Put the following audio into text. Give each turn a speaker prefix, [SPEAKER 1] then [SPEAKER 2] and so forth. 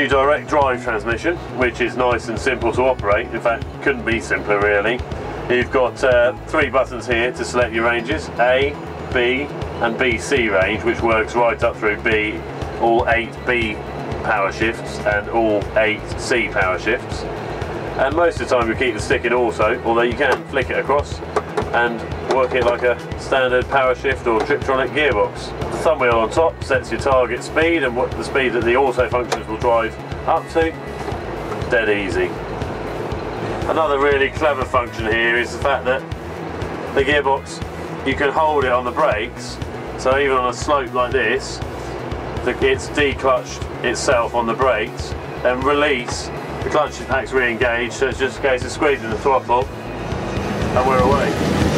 [SPEAKER 1] new direct drive transmission, which is nice and simple to operate. In fact, couldn't be simpler really. You've got uh, three buttons here to select your ranges, A, B and BC range, which works right up through B, all eight B power shifts and all eight C power shifts. And most of the time you keep the stick in auto, although you can flick it across and work it like a standard power shift or Tiptronic gearbox. The thumb wheel on top sets your target speed and what the speed that the auto functions will drive up to. Dead easy. Another really clever function here is the fact that the gearbox, you can hold it on the brakes, so even on a slope like this, it's declutched itself on the brakes and release, the clutch pack's re-engaged, so it's just a case of squeezing the throttle and we're away.